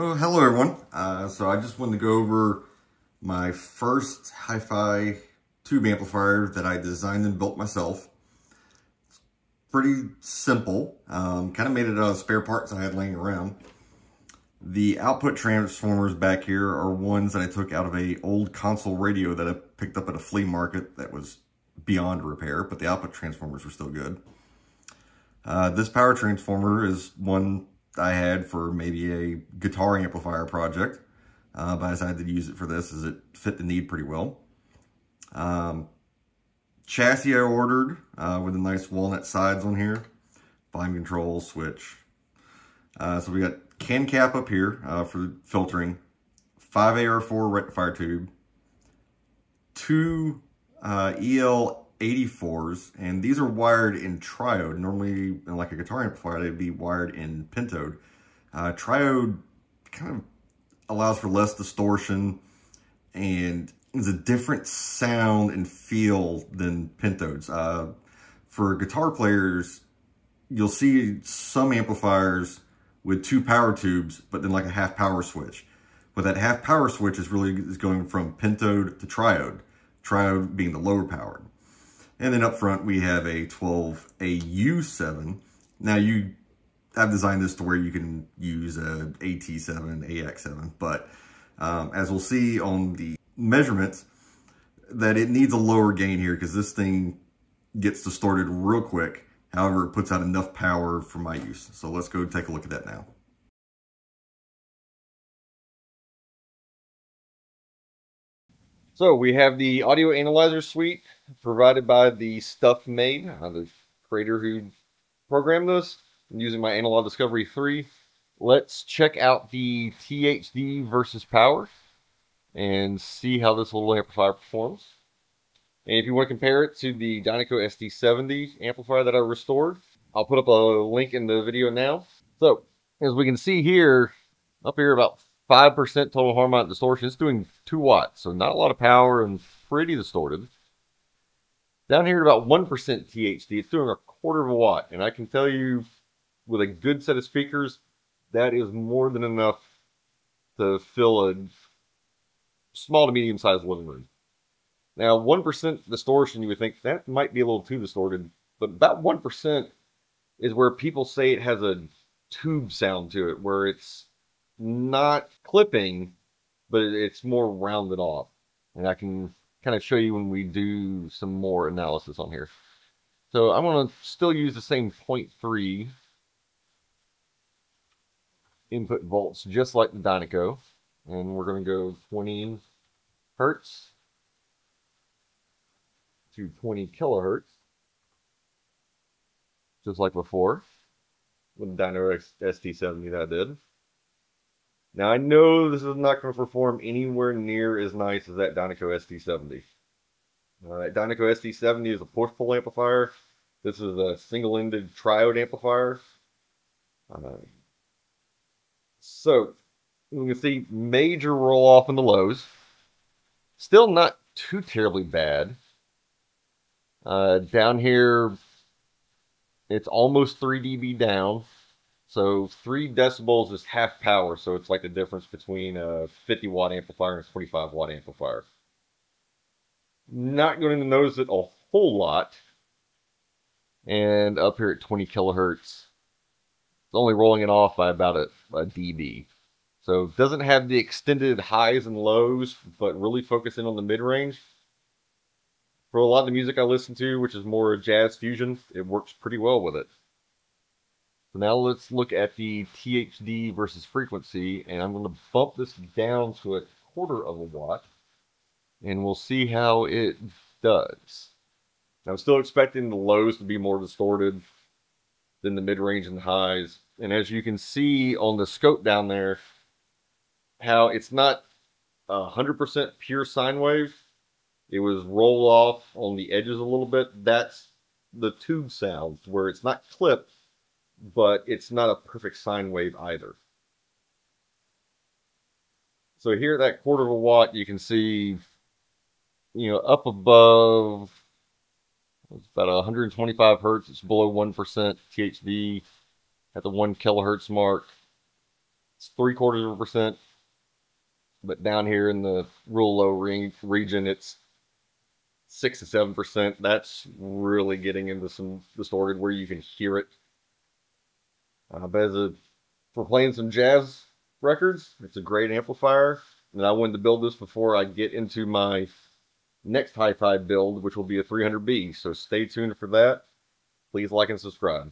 So hello everyone. Uh, so I just wanted to go over my first hi-fi tube amplifier that I designed and built myself. It's pretty simple. Um, kind of made it out of spare parts I had laying around. The output transformers back here are ones that I took out of a old console radio that I picked up at a flea market that was beyond repair, but the output transformers were still good. Uh, this power transformer is one I had for maybe a guitar amplifier project, uh, but I decided to use it for this as it fit the need pretty well. Um, chassis I ordered uh, with a nice walnut sides on here, volume control, switch. Uh, so we got can cap up here uh, for filtering, 5 AR4 rectifier tube, two uh, EL84s, and these are wired in triode. Normally, like a guitar amplifier, they'd be wired in pentode. Uh, triode kind of allows for less distortion and is a different sound and feel than pentodes. Uh, for guitar players, you'll see some amplifiers with two power tubes, but then like a half power switch. But that half power switch is really is going from pentode to triode, triode being the lower powered. And then up front, we have a 12AU7. Now you, I've designed this to where you can use a AT7, AX7, but um, as we'll see on the measurements, that it needs a lower gain here because this thing gets distorted real quick. However, it puts out enough power for my use. So let's go take a look at that now. So we have the audio analyzer suite provided by the Stuff Made, uh, the creator who programmed this. I'm using my Analog Discovery 3. Let's check out the THD versus power and see how this little amplifier performs. And if you want to compare it to the Dynaco ST70 amplifier that I restored, I'll put up a link in the video now. So, as we can see here, up here about 5% total harmonic distortion. It's doing 2 watts, so not a lot of power and pretty distorted. Down here at about 1% THD, it's doing a quarter of a watt. And I can tell you, with a good set of speakers, that is more than enough to fill a small to medium sized living room. Now, 1% distortion, you would think that might be a little too distorted, but about 1% is where people say it has a tube sound to it, where it's not clipping, but it's more rounded off. And I can kind of show you when we do some more analysis on here. So I'm going to still use the same 0.3 input volts, just like the Dynaco. And we're going to go 20 hertz to 20 kilohertz, just like before with the Dyno ST70 that I did. Now I know this is not going to perform anywhere near as nice as that Dynaco ST70. Uh, that Dynaco ST70 is a push-pull amplifier. This is a single-ended triode amplifier. Uh, so, you can see major roll-off in the lows. Still not too terribly bad. Uh, down here, it's almost 3 dB down. So 3 decibels is half power, so it's like the difference between a 50 watt amplifier and a 25 watt amplifier. Not going to notice it a whole lot. And up here at 20 kilohertz, it's only rolling it off by about a, a dB. So it doesn't have the extended highs and lows, but really focusing on the mid-range. For a lot of the music I listen to, which is more jazz fusion, it works pretty well with it. So now let's look at the THD versus frequency, and I'm going to bump this down to a quarter of a watt, and we'll see how it does. I'm still expecting the lows to be more distorted than the mid-range and the highs, and as you can see on the scope down there, how it's not 100% pure sine wave. It was roll off on the edges a little bit. That's the tube sound, where it's not clipped, but it's not a perfect sine wave either. So here at that quarter of a watt, you can see, you know, up above, it's about 125 hertz. It's below 1% THD at the 1 kilohertz mark. It's three quarters of a percent. But down here in the real low ring region, it's six to seven percent. That's really getting into some distorted where you can hear it. Uh, but as a for playing some jazz records, it's a great amplifier. And I wanted to build this before I get into my next hi-fi build, which will be a 300B. So stay tuned for that. Please like and subscribe.